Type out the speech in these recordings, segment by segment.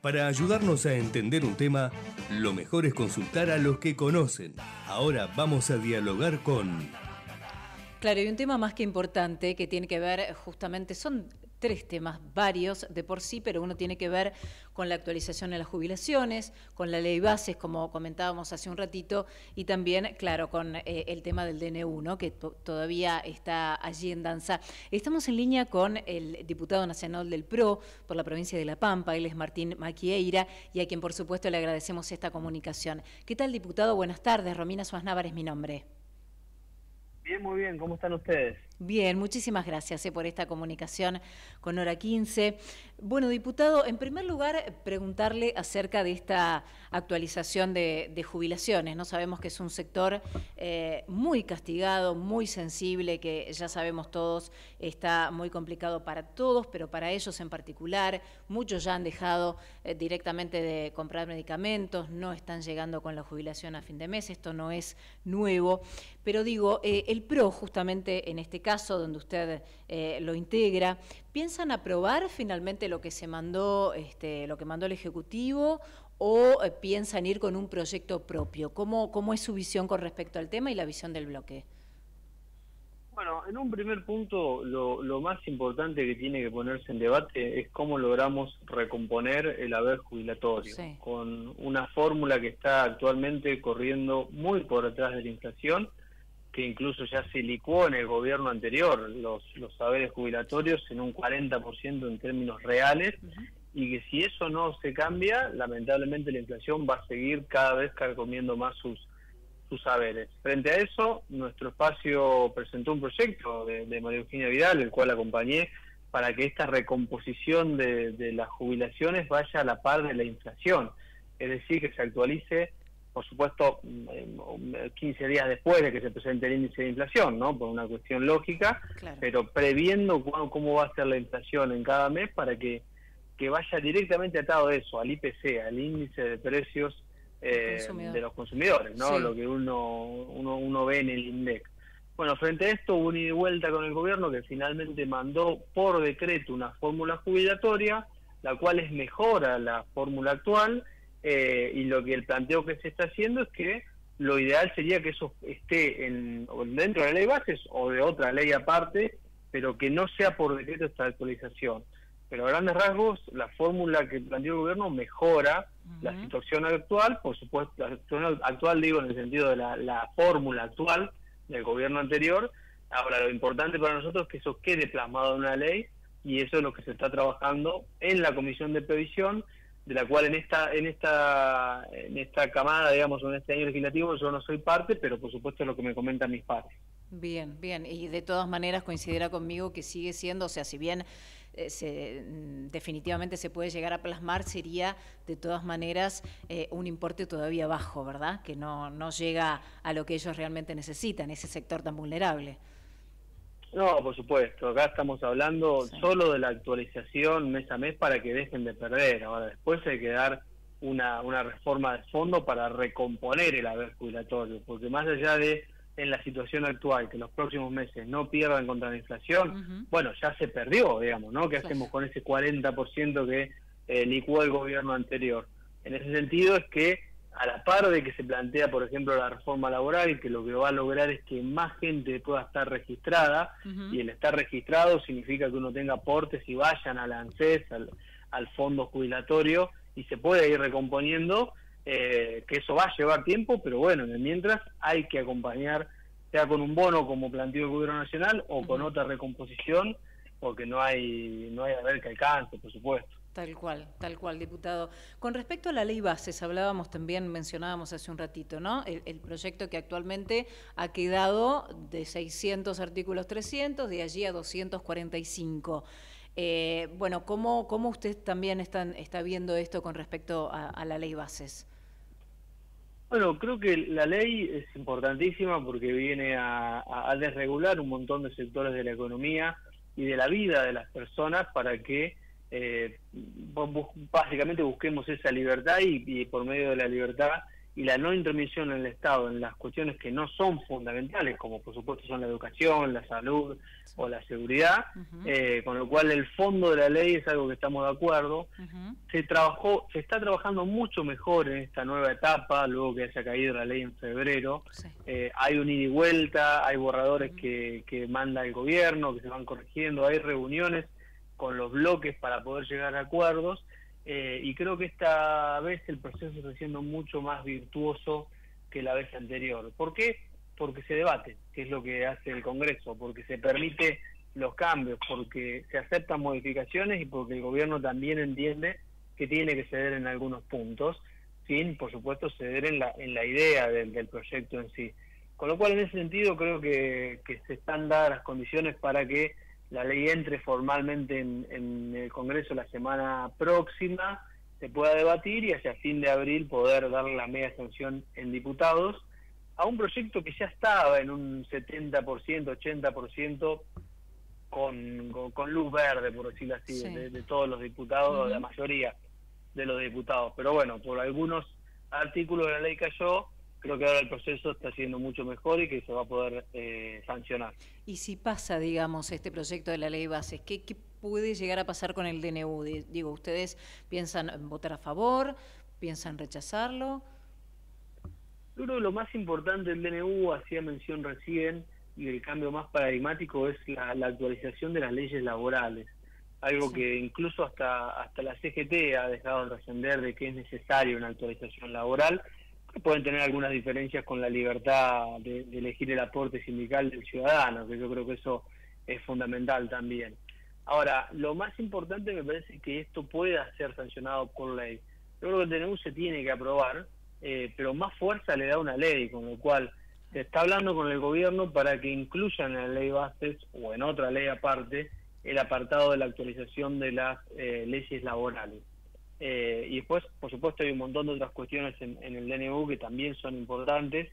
Para ayudarnos a entender un tema, lo mejor es consultar a los que conocen. Ahora vamos a dialogar con... Claro, y un tema más que importante que tiene que ver justamente, son tres temas varios de por sí, pero uno tiene que ver con la actualización de las jubilaciones, con la ley bases, como comentábamos hace un ratito, y también, claro, con eh, el tema del DNU, que todavía está allí en danza. Estamos en línea con el diputado nacional del PRO por la provincia de La Pampa, él es Martín Maquieira, y a quien por supuesto le agradecemos esta comunicación. ¿Qué tal, diputado? Buenas tardes, Romina Suárez es mi nombre. Bien, muy bien, ¿cómo están ustedes? Bien, muchísimas gracias eh, por esta comunicación con Hora 15. Bueno, diputado, en primer lugar, preguntarle acerca de esta actualización de, jubilaciones. No sabemos que es un sector eh, muy castigado, muy sensible, que ya sabemos todos está muy complicado para todos, pero para ellos en particular. Muchos ya han dejado eh, directamente de comprar medicamentos, no están llegando con la jubilación a fin de mes, esto no es nuevo. Pero digo, el PRO justamente en este caso, caso donde usted eh, lo integra, ¿piensan aprobar finalmente lo que se mandó, este, lo que mandó el Ejecutivo o eh, piensan ir con un proyecto propio? ¿Cómo, ¿Cómo es su visión con respecto al tema y la visión del bloque? Bueno, en un primer punto, lo, más importante que tiene que ponerse en debate es cómo logramos recomponer el haber jubilatorio, con una fórmula que está actualmente corriendo muy por detrás de la inflación que incluso ya se licuó en el gobierno anterior los, los saberes jubilatorios en un 40% en términos reales y que si eso no se cambia, lamentablemente la inflación va a seguir cada vez carcomiendo más sus, sus saberes. Frente a eso, nuestro espacio presentó un proyecto de, María Eugenia Vidal, el cual acompañé, para que esta recomposición de, de las jubilaciones vaya a la par de la inflación, es decir, que se actualice por supuesto, 15 días después de que se presente el índice de inflación, ¿no? Por una cuestión lógica, pero previendo cómo, va a ser la inflación en cada mes para que, que vaya directamente atado a eso, al IPC, al índice de precios eh, de los consumidores, ¿no? Lo que uno, uno, uno ve en el INDEC. Bueno, frente a esto hubo una ida y vuelta con el gobierno que finalmente mandó por decreto una fórmula jubilatoria, la cual es mejor a la fórmula actual, eh, y lo que el planteo que se está haciendo es que lo ideal sería que eso esté en, dentro de la ley bases o de otra ley aparte, pero que no sea por decreto esta actualización. Pero a grandes rasgos, la fórmula que planteó el gobierno mejora la situación actual, por supuesto, la situación actual digo en el sentido de la, la fórmula actual del gobierno anterior. Ahora, lo importante para nosotros es que eso quede plasmado en una ley y eso es lo que se está trabajando en la Comisión de Previsión de la cual en esta en esta en esta camada, digamos, en este año legislativo yo no soy parte, pero por supuesto es lo que me comentan mis padres. Bien, bien, y de todas maneras coincidirá conmigo que sigue siendo, o sea, si bien eh, se, mm, definitivamente se puede llegar a plasmar, sería de todas maneras eh, un importe todavía bajo, ¿verdad? Que no, no llega a lo que ellos realmente necesitan, ese sector tan vulnerable. No, por supuesto. Acá estamos hablando solo de la actualización mes a mes para que dejen de perder. Ahora, después hay que dar una, una reforma de fondo para recomponer el haber jubilatorio, porque más allá de en la situación actual que los próximos meses no pierdan contra la inflación, bueno, ya se perdió, digamos, ¿no? ¿Qué hacemos con ese 40% que eh, licuó el gobierno anterior? En ese sentido es que a la par de que se plantea, por ejemplo, la reforma laboral, que lo que va a lograr es que más gente pueda estar registrada, y el estar registrado significa que uno tenga aportes y vayan al ANSES, al, al fondo jubilatorio, y se puede ir recomponiendo, eh, que eso va a llevar tiempo, pero bueno, mientras hay que acompañar, sea con un bono como planteó el Gobierno Nacional, o con otra recomposición, porque no hay, no hay a ver que alcance, por supuesto. Tal cual, tal cual, diputado. Con respecto a la ley bases, hablábamos también, mencionábamos hace un ratito, ¿no? El, proyecto que actualmente ha quedado de 600 artículos 300, de allí a 245. Eh, bueno, ¿cómo, ¿cómo usted también está, está viendo esto con respecto a, la ley bases? Bueno, creo que la ley es importantísima porque viene a, a desregular un montón de sectores de la economía y de la vida de las personas para que eh, básicamente busquemos esa libertad y, por medio de la libertad y la no intervención en el Estado en las cuestiones que no son fundamentales, como por supuesto son la educación, la salud o la seguridad, eh, con lo cual el fondo de la ley es algo que estamos de acuerdo. Se trabajó, se está trabajando mucho mejor en esta nueva etapa, luego que haya caído la ley en febrero. Eh, hay un ida y vuelta, hay borradores que, que manda el gobierno, que se van corrigiendo, hay reuniones con los bloques para poder llegar a acuerdos eh, y creo que esta vez el proceso está siendo mucho más virtuoso que la vez anterior. ¿Por qué? Porque se debate, que es lo que hace el Congreso, porque se permite los cambios, porque se aceptan modificaciones y porque el gobierno también entiende que tiene que ceder en algunos puntos, sin, por supuesto, ceder en la, en la idea del, del proyecto en sí. Con lo cual, en ese sentido, creo que, que se están dadas las condiciones para que la ley entre formalmente en, el Congreso la semana próxima, se pueda debatir y hacia fin de abril poder darle la media sanción en diputados a un proyecto que ya estaba en un 70%, 80% con, con, con luz verde, por decirlo así, de, todos los diputados, la mayoría de los diputados. Pero bueno, por algunos artículos de la ley cayó creo que ahora el proceso está siendo mucho mejor y que se va a poder eh, sancionar. Y si pasa, digamos, este proyecto de la ley bases, ¿qué, puede llegar a pasar con el DNU? Digo, ¿ustedes piensan votar a favor? ¿Piensan rechazarlo? Yo creo que lo más importante del DNU, hacía mención recién, y el cambio más paradigmático es la, actualización de las leyes laborales. Algo que incluso hasta, hasta la CGT ha dejado de trascender de que es necesaria una actualización laboral pueden tener algunas diferencias con la libertad de, elegir el aporte sindical del ciudadano, que yo creo que eso es fundamental también. Ahora, lo más importante me parece que esto pueda ser sancionado por ley. Yo creo que el DNU se tiene que aprobar, eh, pero más fuerza le da una ley, con lo cual se está hablando con el gobierno para que incluyan en la ley bases o en otra ley aparte el apartado de la actualización de las eh, leyes laborales. Eh, y después, por supuesto, hay un montón de otras cuestiones en, el DNU que también son importantes,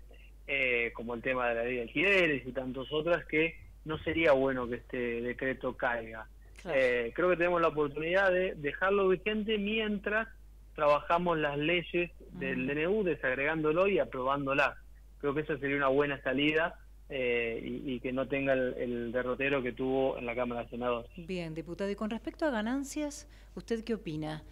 eh, como el tema de la ley de alquileres y tantas otras, que no sería bueno que este decreto caiga. Eh, creo que tenemos la oportunidad de dejarlo vigente mientras trabajamos las leyes del DNU, desagregándolo y aprobándolas. Creo que esa sería una buena salida y, que no tenga el, el, derrotero que tuvo en la Cámara de Senadores. Bien, diputado, y con respecto a ganancias, ¿usted qué opina?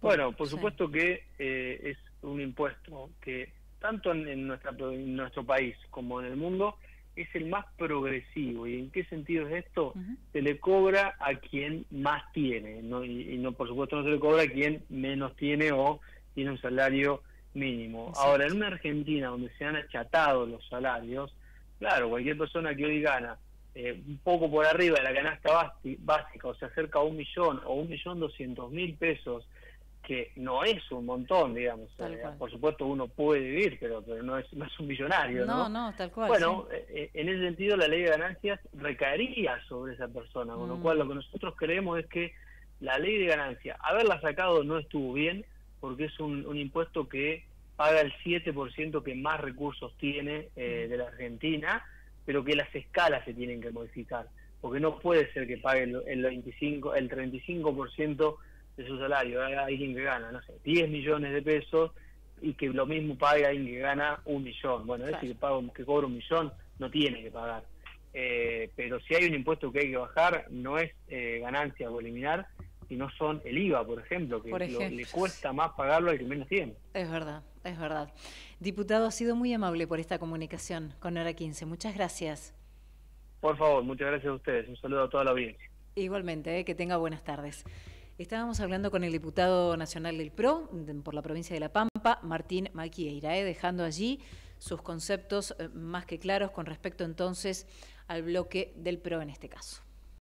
Bueno, por supuesto que eh, es un impuesto que tanto en, nuestra, nuestro país como en el mundo es el más progresivo. ¿Y en qué sentido es esto? Se le cobra a quien más tiene, ¿no? Y, no por supuesto no se le cobra a quien menos tiene o tiene un salario mínimo. Ahora, en una Argentina donde se han achatado los salarios, claro, cualquier persona que hoy gana eh, un poco por arriba de la canasta básica, o se acerca a un millón o un millón doscientos mil pesos que no es un montón, digamos. Eh, por supuesto uno puede vivir, pero, pero no, es, no es un millonario. No, no, tal cual. Bueno, eh, eh, en ese sentido la ley de ganancias recaería sobre esa persona, con lo mm. cual lo que nosotros creemos es que la ley de ganancias, haberla sacado no estuvo bien, porque es un, un impuesto que paga el 7% que más recursos tiene mm. de la Argentina, pero que las escalas se tienen que modificar, porque no puede ser que pague el, el 25, el 35% de su salario. Hay alguien que gana, no sé, 10 millones de pesos y que lo mismo pague alguien que gana un millón. Bueno, ese que, paga, que cobra un millón no tiene que pagar. Eh, pero si hay un impuesto que hay que bajar, no es eh, ganancia o eliminar, sino son el IVA, por ejemplo, que le cuesta más pagarlo al que menos tiene. Es verdad, es verdad. Diputado, ha sido muy amable por esta comunicación con Hora 15. Muchas gracias. Por favor, muchas gracias a ustedes. Un saludo a toda la audiencia. Igualmente, eh, que tenga buenas tardes. Estábamos hablando con el diputado nacional del PRO por la provincia de La Pampa, Martín Maquieira, eh, dejando allí sus conceptos eh, más que claros con respecto entonces al bloque del PRO en este caso.